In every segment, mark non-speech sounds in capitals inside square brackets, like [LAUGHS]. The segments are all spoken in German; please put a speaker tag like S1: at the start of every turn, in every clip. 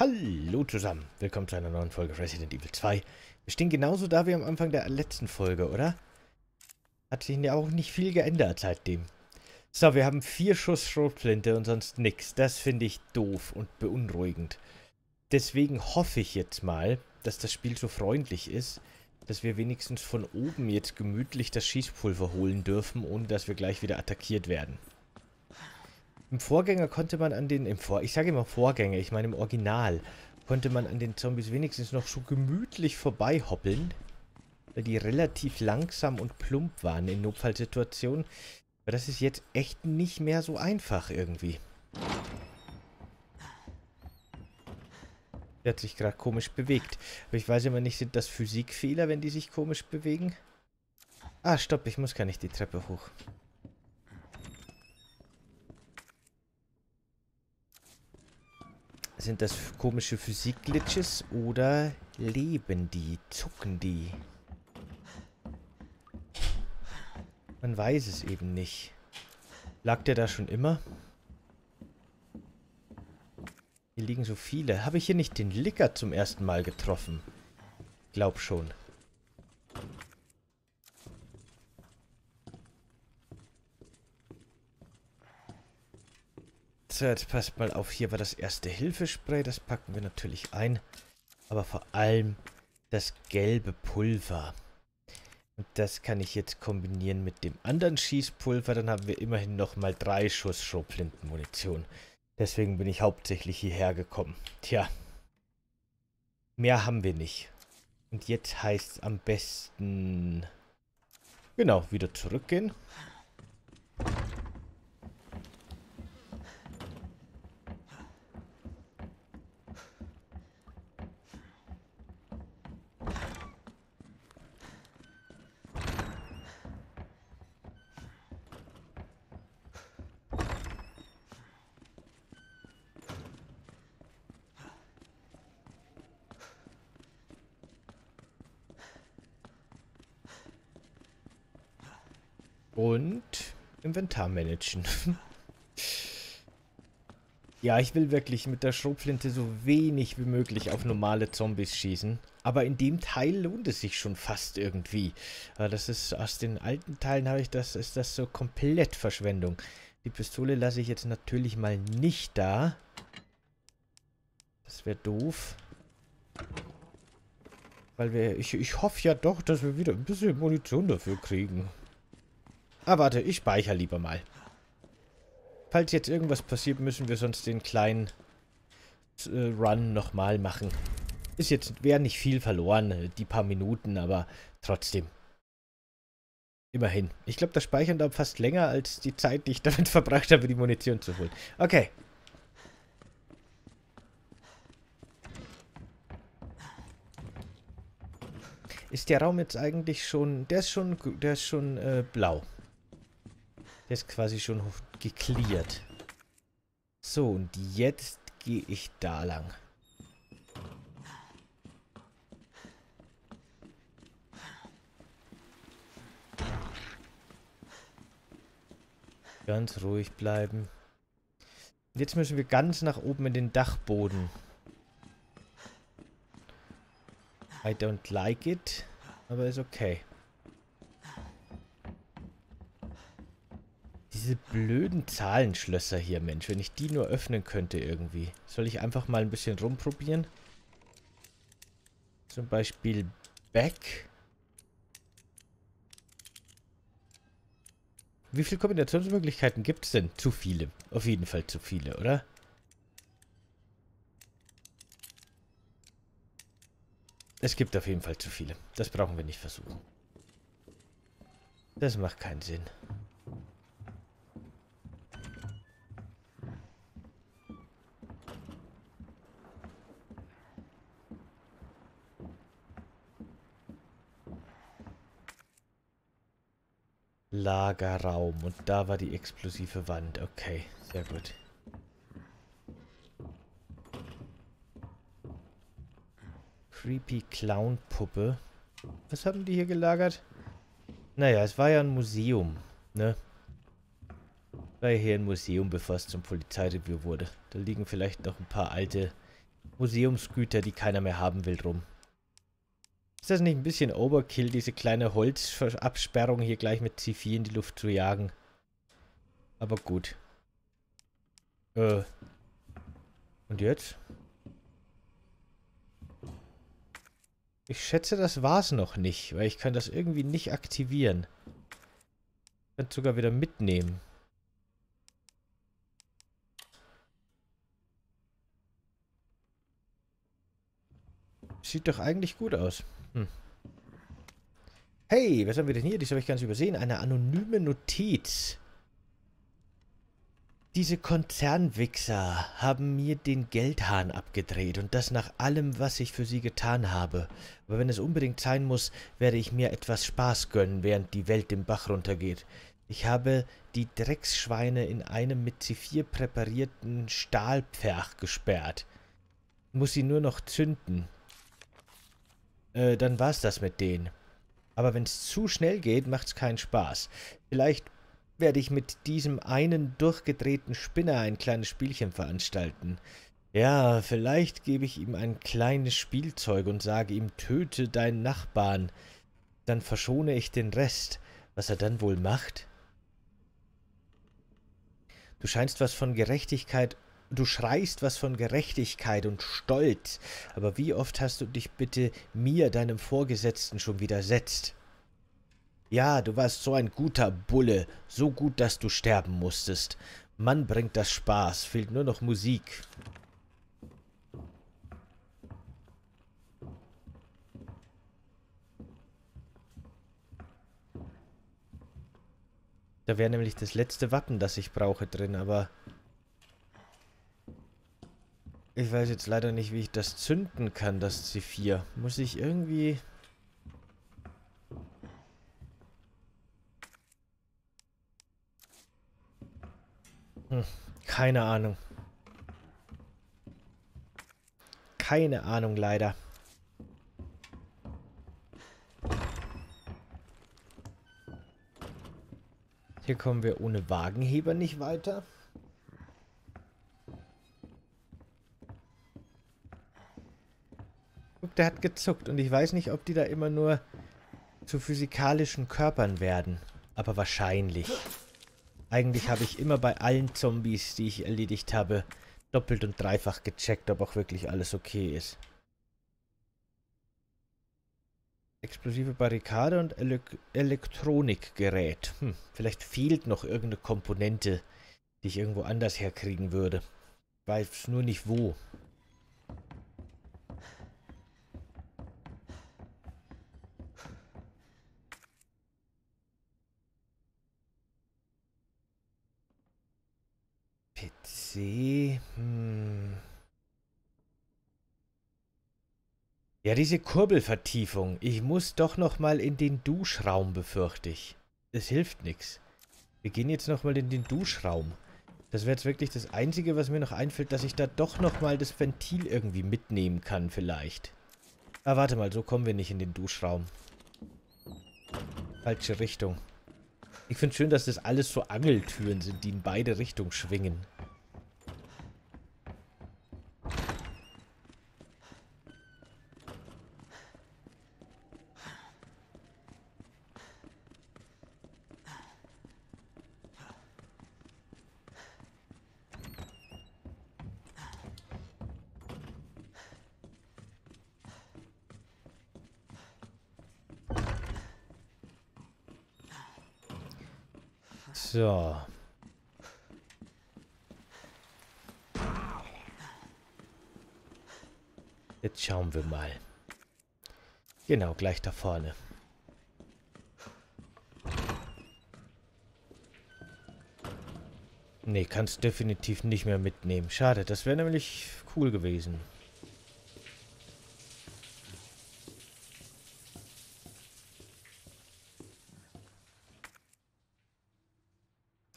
S1: Hallo zusammen, willkommen zu einer neuen Folge Resident Evil 2. Wir stehen genauso da wie am Anfang der letzten Folge, oder? Hat sich ja auch nicht viel geändert seitdem. So, wir haben vier Schuss Schrotflinte und sonst nichts. Das finde ich doof und beunruhigend. Deswegen hoffe ich jetzt mal, dass das Spiel so freundlich ist, dass wir wenigstens von oben jetzt gemütlich das Schießpulver holen dürfen, ohne dass wir gleich wieder attackiert werden. Im Vorgänger konnte man an den, im Vor, ich sage immer Vorgänger, ich meine im Original, konnte man an den Zombies wenigstens noch so gemütlich vorbeihoppeln, weil die relativ langsam und plump waren in Notfallsituationen. Aber das ist jetzt echt nicht mehr so einfach irgendwie. Der hat sich gerade komisch bewegt. Aber ich weiß immer nicht, sind das Physikfehler, wenn die sich komisch bewegen? Ah, stopp, ich muss gar nicht die Treppe hoch. Sind das komische Physik-Glitches oder leben die? Zucken die? Man weiß es eben nicht. Lag der da schon immer? Hier liegen so viele. Habe ich hier nicht den Licker zum ersten Mal getroffen? Glaub schon. So, jetzt passt mal auf. Hier war das erste Hilfespray. Das packen wir natürlich ein. Aber vor allem das gelbe Pulver. Und das kann ich jetzt kombinieren mit dem anderen Schießpulver. Dann haben wir immerhin nochmal drei Schuss Schrotflintenmunition. Deswegen bin ich hauptsächlich hierher gekommen. Tja. Mehr haben wir nicht. Und jetzt heißt es am besten... Genau, wieder zurückgehen. Und Inventar managen. [LAUGHS] ja, ich will wirklich mit der Schrotflinte so wenig wie möglich auf normale Zombies schießen. Aber in dem Teil lohnt es sich schon fast irgendwie. Das ist aus den alten Teilen habe ich das, ist das so komplett Verschwendung. Die Pistole lasse ich jetzt natürlich mal nicht da. Das wäre doof. Weil wir, ich, ich hoffe ja doch, dass wir wieder ein bisschen Munition dafür kriegen. Ah, warte, ich speichere lieber mal. Falls jetzt irgendwas passiert, müssen wir sonst den kleinen äh, Run nochmal machen. Ist jetzt, wäre nicht viel verloren, äh, die paar Minuten, aber trotzdem. Immerhin. Ich glaube, das Speichern dauert fast länger als die Zeit, die ich [LAUGHS] damit verbracht habe, die Munition zu holen. Okay. Ist der Raum jetzt eigentlich schon... Der ist schon, der ist schon äh, blau. Der ist quasi schon geklärt. So, und jetzt gehe ich da lang. Ganz ruhig bleiben. Jetzt müssen wir ganz nach oben in den Dachboden. I don't like it, aber ist okay. Diese blöden Zahlenschlösser hier, Mensch. Wenn ich die nur öffnen könnte irgendwie. Soll ich einfach mal ein bisschen rumprobieren? Zum Beispiel Back. Wie viele Kombinationsmöglichkeiten gibt es denn? Zu viele. Auf jeden Fall zu viele, oder? Es gibt auf jeden Fall zu viele. Das brauchen wir nicht versuchen. Das macht keinen Sinn. Lagerraum. Und da war die explosive Wand. Okay, sehr gut. Creepy Clown Puppe. Was haben die hier gelagert? Naja, es war ja ein Museum, ne? War ja hier ein Museum, bevor es zum Polizeirevier wurde. Da liegen vielleicht noch ein paar alte Museumsgüter, die keiner mehr haben will, rum. Ist das nicht ein bisschen Overkill, diese kleine Holzabsperrung hier gleich mit C4 in die Luft zu jagen? Aber gut. Äh. Und jetzt? Ich schätze, das war's noch nicht, weil ich kann das irgendwie nicht aktivieren. Ich kann sogar wieder mitnehmen. Sieht doch eigentlich gut aus. Hm. Hey, was haben wir denn hier? Das habe ich ganz übersehen. Eine anonyme Notiz. Diese Konzernwichser haben mir den Geldhahn abgedreht und das nach allem, was ich für sie getan habe. Aber wenn es unbedingt sein muss, werde ich mir etwas Spaß gönnen, während die Welt den Bach runtergeht. Ich habe die Drecksschweine in einem mit C4 präparierten Stahlpferch gesperrt. Muss sie nur noch zünden. Äh, dann war's das mit denen. Aber wenn's zu schnell geht, macht's keinen Spaß. Vielleicht werde ich mit diesem einen durchgedrehten Spinner ein kleines Spielchen veranstalten. Ja, vielleicht gebe ich ihm ein kleines Spielzeug und sage ihm, töte deinen Nachbarn. Dann verschone ich den Rest. Was er dann wohl macht? Du scheinst was von Gerechtigkeit, du schreist was von Gerechtigkeit und Stolz, aber wie oft hast du dich bitte mir, deinem Vorgesetzten, schon widersetzt? Ja, du warst so ein guter Bulle, so gut, dass du sterben musstest. Mann, bringt das Spaß, fehlt nur noch Musik. Da wäre nämlich das letzte Wappen, das ich brauche, drin, aber... Ich weiß jetzt leider nicht, wie ich das zünden kann, das C4. Muss ich irgendwie... Hm, keine Ahnung. Keine Ahnung, leider. Hier kommen wir ohne Wagenheber nicht weiter. Guck, der hat gezuckt und ich weiß nicht, ob die da immer nur zu physikalischen Körpern werden. Aber wahrscheinlich. Eigentlich habe ich immer bei allen Zombies, die ich erledigt habe, doppelt und dreifach gecheckt, ob auch wirklich alles okay ist. Explosive Barrikade und Ele Elektronikgerät. Hm, vielleicht fehlt noch irgendeine Komponente, die ich irgendwo anders herkriegen würde. Weiß nur nicht wo. See. Hm. Ja, diese Kurbelvertiefung. Ich muss doch noch mal in den Duschraum, befürchte ich. Es hilft nichts. Wir gehen jetzt noch mal in den Duschraum. Das wäre jetzt wirklich das Einzige, was mir noch einfällt, dass ich da doch noch mal das Ventil irgendwie mitnehmen kann, vielleicht. Ah, warte mal, so kommen wir nicht in den Duschraum. Falsche Richtung. Ich finde schön, dass das alles so Angeltüren sind, die in beide Richtungen schwingen. So. Jetzt schauen wir mal. Genau, gleich da vorne. Nee, kannst definitiv nicht mehr mitnehmen. Schade, das wäre nämlich cool gewesen.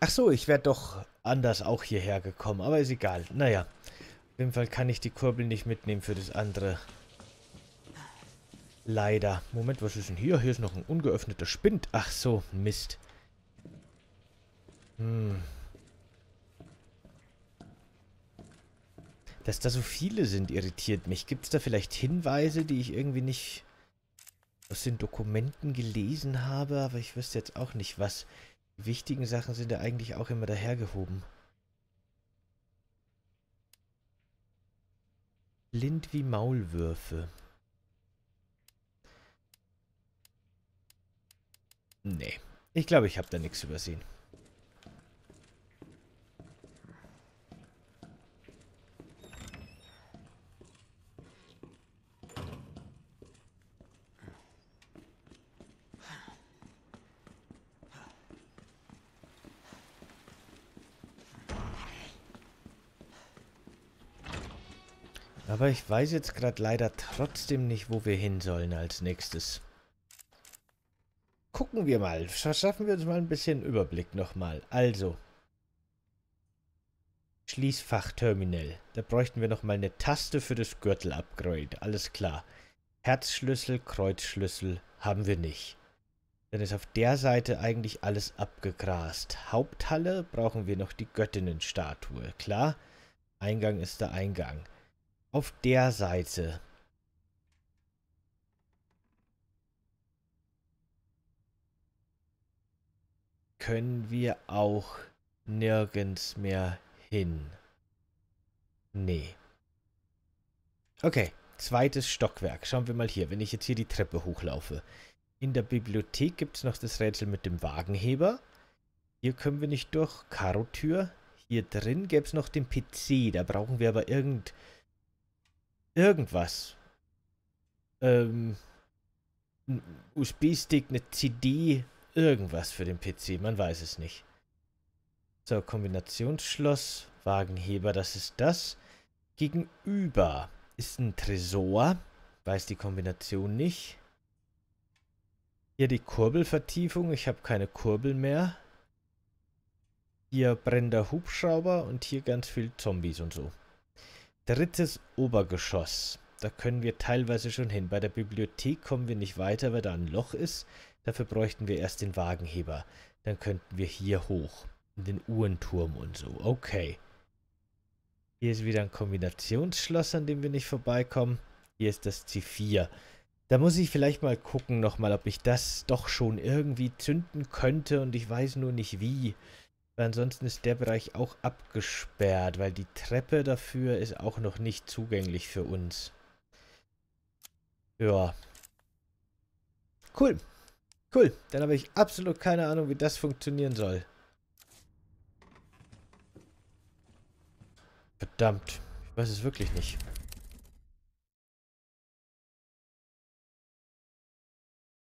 S1: Ach so, ich wäre doch anders auch hierher gekommen, aber ist egal. Naja, auf jeden Fall kann ich die Kurbel nicht mitnehmen für das andere. Leider. Moment, was ist denn hier? Hier ist noch ein ungeöffneter Spind. Ach so, Mist. Hm. Dass da so viele sind, irritiert mich. Gibt es da vielleicht Hinweise, die ich irgendwie nicht aus den Dokumenten gelesen habe? Aber ich wüsste jetzt auch nicht, was. Die wichtigen Sachen sind ja eigentlich auch immer dahergehoben. Blind wie Maulwürfe. Nee. Ich glaube, ich habe da nichts übersehen. Aber ich weiß jetzt gerade leider trotzdem nicht, wo wir hin sollen als nächstes. Gucken wir mal. Verschaffen wir uns mal ein bisschen Überblick nochmal. Also. Schließfachterminal. Da bräuchten wir nochmal eine Taste für das Gürtel-Upgrade. Alles klar. Herzschlüssel, Kreuzschlüssel haben wir nicht. Dann ist auf der Seite eigentlich alles abgegrast. Haupthalle brauchen wir noch die Göttinnenstatue. Klar, Eingang ist der Eingang auf der Seite. Können wir auch nirgends mehr hin. Nee. Okay, zweites Stockwerk. Schauen wir mal hier, wenn ich jetzt hier die Treppe hochlaufe. In der Bibliothek gibt es noch das Rätsel mit dem Wagenheber. Hier können wir nicht durch. Karo-Tür. Hier drin gäbe es noch den PC. Da brauchen wir aber irgend irgendwas. Ähm, ein USB-Stick, eine CD, irgendwas für den PC, man weiß es nicht. So, Kombinationsschloss, Wagenheber, das ist das. Gegenüber ist ein Tresor, weiß die Kombination nicht. Hier die Kurbelvertiefung, ich habe keine Kurbel mehr. Hier brennender Hubschrauber und hier ganz viel Zombies und so. Drittes Obergeschoss. Da können wir teilweise schon hin. Bei der Bibliothek kommen wir nicht weiter, weil da ein Loch ist. Dafür bräuchten wir erst den Wagenheber. Dann könnten wir hier hoch. In den Uhrenturm und so. Okay. Hier ist wieder ein Kombinationsschloss, an dem wir nicht vorbeikommen. Hier ist das C4. Da muss ich vielleicht mal gucken nochmal, ob ich das doch schon irgendwie zünden könnte und ich weiß nur nicht wie. Ansonsten ist der Bereich auch abgesperrt, weil die Treppe dafür ist auch noch nicht zugänglich für uns. Ja. Cool. Cool. Dann habe ich absolut keine Ahnung, wie das funktionieren soll. Verdammt. Ich weiß es wirklich nicht.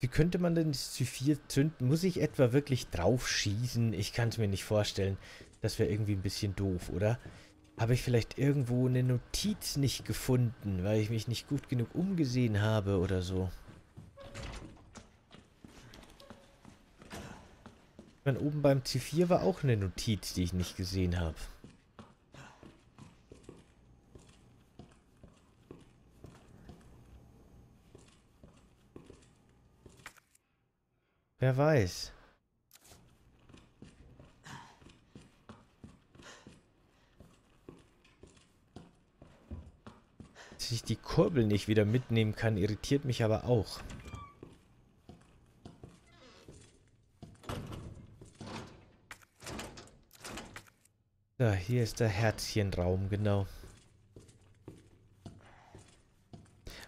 S1: Wie könnte man denn das Zyphir zünden? Muss ich etwa wirklich drauf schießen? Ich kann es mir nicht vorstellen. Das wäre irgendwie ein bisschen doof, oder? Habe ich vielleicht irgendwo eine Notiz nicht gefunden, weil ich mich nicht gut genug umgesehen habe oder so? Ich meine, oben beim C4 war auch eine Notiz, die ich nicht gesehen habe. Wer weiß. Dass ich die Kurbel nicht wieder mitnehmen kann, irritiert mich aber auch. So, hier ist der Herzchenraum, genau.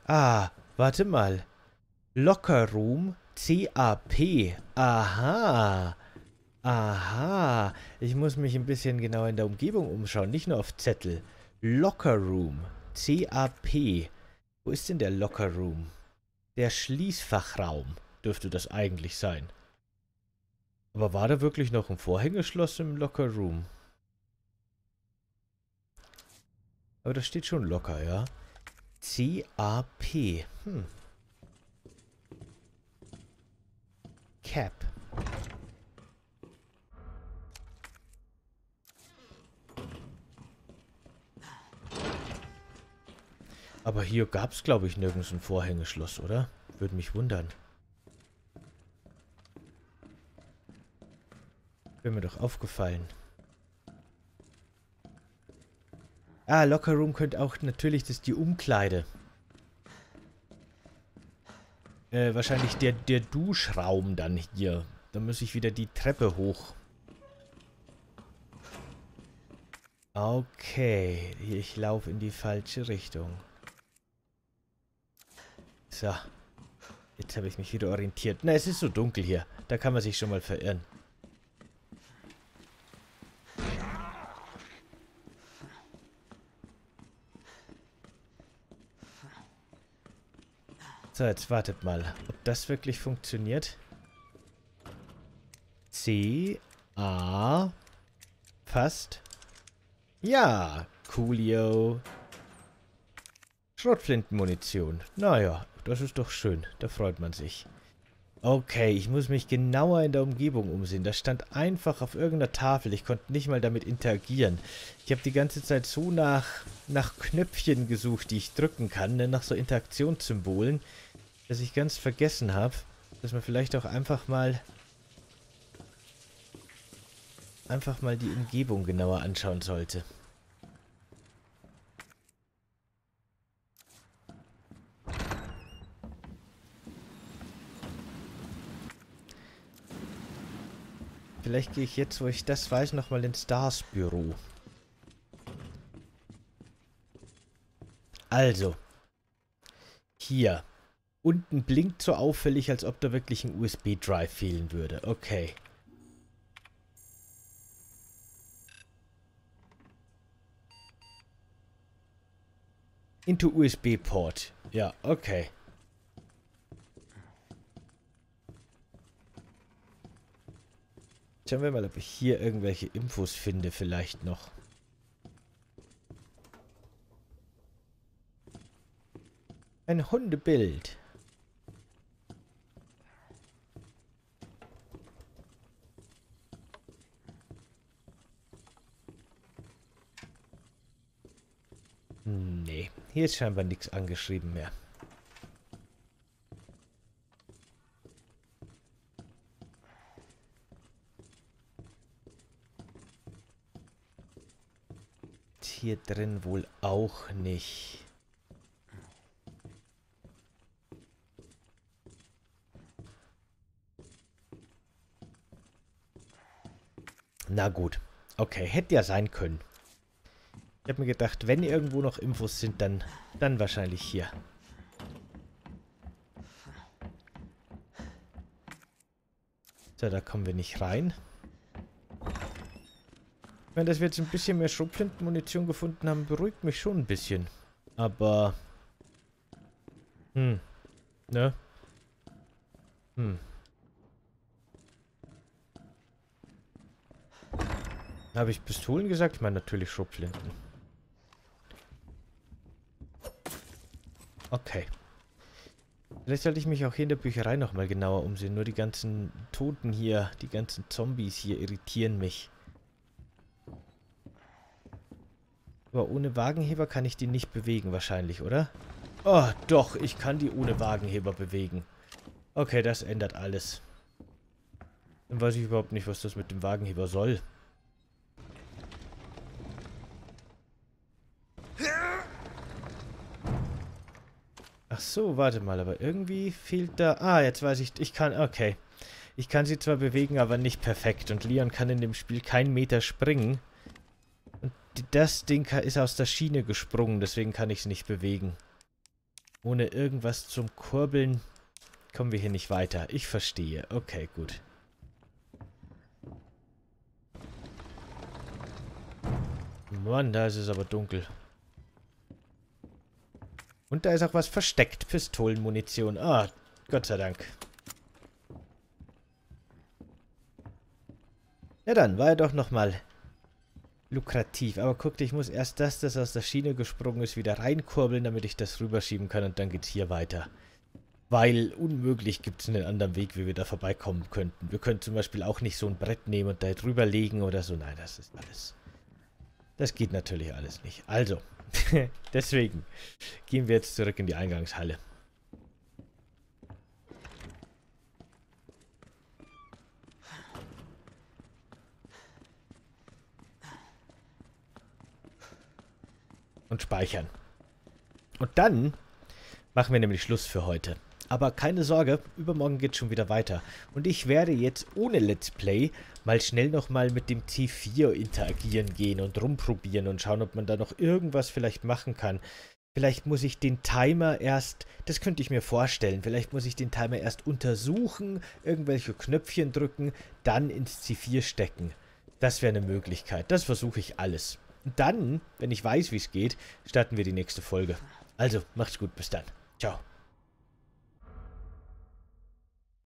S1: Ah, warte mal. Locker Room CAP. Aha. Aha. Ich muss mich ein bisschen genau in der Umgebung umschauen, nicht nur auf Zettel. Locker Room. CAP. Wo ist denn der Locker Room? Der Schließfachraum dürfte das eigentlich sein. Aber war da wirklich noch ein Vorhängeschloss im Locker Room? Aber das steht schon locker, ja? CAP. Hm. Cap. Aber hier gab es, glaube ich, nirgends ein Vorhängeschloss, oder? Würde mich wundern. Wäre mir doch aufgefallen. Ah, Lockerroom könnte auch natürlich, das die Umkleide. Äh, wahrscheinlich der, der Duschraum dann hier. Da muss ich wieder die Treppe hoch. Okay, ich laufe in die falsche Richtung. So. Jetzt habe ich mich wieder orientiert. Na, es ist so dunkel hier. Da kann man sich schon mal verirren. So, jetzt wartet mal, ob das wirklich funktioniert. C, A, fast. Ja, coolio. Schrotflintenmunition. Naja, das ist doch schön. Da freut man sich. Okay, ich muss mich genauer in der Umgebung umsehen. Das stand einfach auf irgendeiner Tafel. Ich konnte nicht mal damit interagieren. Ich habe die ganze Zeit so nach, nach Knöpfchen gesucht, die ich drücken kann, ne? nach so Interaktionssymbolen dass ich ganz vergessen habe, dass man vielleicht auch einfach mal einfach mal die Umgebung genauer anschauen sollte. Vielleicht gehe ich jetzt, wo ich das weiß, nochmal ins Stars Büro. Also. Hier. Unten blinkt so auffällig, als ob da wirklich ein USB-Drive fehlen würde. Okay. Into USB-Port. Ja, okay. Schauen wir mal, ob ich hier irgendwelche Infos finde vielleicht noch. Ein Hundebild. Nee, hier ist scheinbar nichts angeschrieben mehr. Hier drin wohl auch nicht. Na gut. Okay, hätte ja sein können. Ich habe mir gedacht, wenn irgendwo noch Infos sind, dann, dann wahrscheinlich hier. So, da kommen wir nicht rein. Ich meine, dass wir jetzt ein bisschen mehr Schrotflintenmunition gefunden haben, beruhigt mich schon ein bisschen. Aber... Hm. Ne? Hm. Habe ich Pistolen gesagt? Ich meine natürlich Schrotflinten. Okay. Vielleicht sollte ich mich auch hier in der Bücherei nochmal genauer umsehen. Nur die ganzen Toten hier, die ganzen Zombies hier irritieren mich. Aber ohne Wagenheber kann ich die nicht bewegen wahrscheinlich, oder? Oh, doch, ich kann die ohne Wagenheber bewegen. Okay, das ändert alles. Dann weiß ich überhaupt nicht, was das mit dem Wagenheber soll. Ach so, warte mal, aber irgendwie fehlt da... Ah, jetzt weiß ich, ich kann... Okay. Ich kann sie zwar bewegen, aber nicht perfekt. Und Leon kann in dem Spiel keinen Meter springen. Und das Ding ist aus der Schiene gesprungen, deswegen kann ich es nicht bewegen. Ohne irgendwas zum Kurbeln kommen wir hier nicht weiter. Ich verstehe. Okay, gut. Mann, da ist es aber dunkel. Und da ist auch was versteckt. Pistolenmunition. Ah, Gott sei Dank. Ja dann, war er doch nochmal lukrativ. Aber guckt, ich muss erst das, das aus der Schiene gesprungen ist, wieder reinkurbeln, damit ich das rüberschieben kann und dann geht's hier weiter. Weil unmöglich gibt es einen anderen Weg, wie wir da vorbeikommen könnten. Wir können zum Beispiel auch nicht so ein Brett nehmen und da drüber legen oder so. Nein, das ist alles... Das geht natürlich alles nicht. Also, [LAUGHS] Deswegen gehen wir jetzt zurück in die Eingangshalle. und speichern. Und dann machen wir nämlich Schluss für heute. Aber keine Sorge, übermorgen geht es schon wieder weiter. Und ich werde jetzt ohne Let's Play mal schnell nochmal mit dem T4 interagieren gehen und rumprobieren und schauen, ob man da noch irgendwas vielleicht machen kann. Vielleicht muss ich den Timer erst, das könnte ich mir vorstellen, vielleicht muss ich den Timer erst untersuchen, irgendwelche Knöpfchen drücken, dann ins C4 stecken. Das wäre eine Möglichkeit. Das versuche ich alles. Und dann, wenn ich weiß, wie es geht, starten wir die nächste Folge. Also, macht's gut, bis dann. Ciao.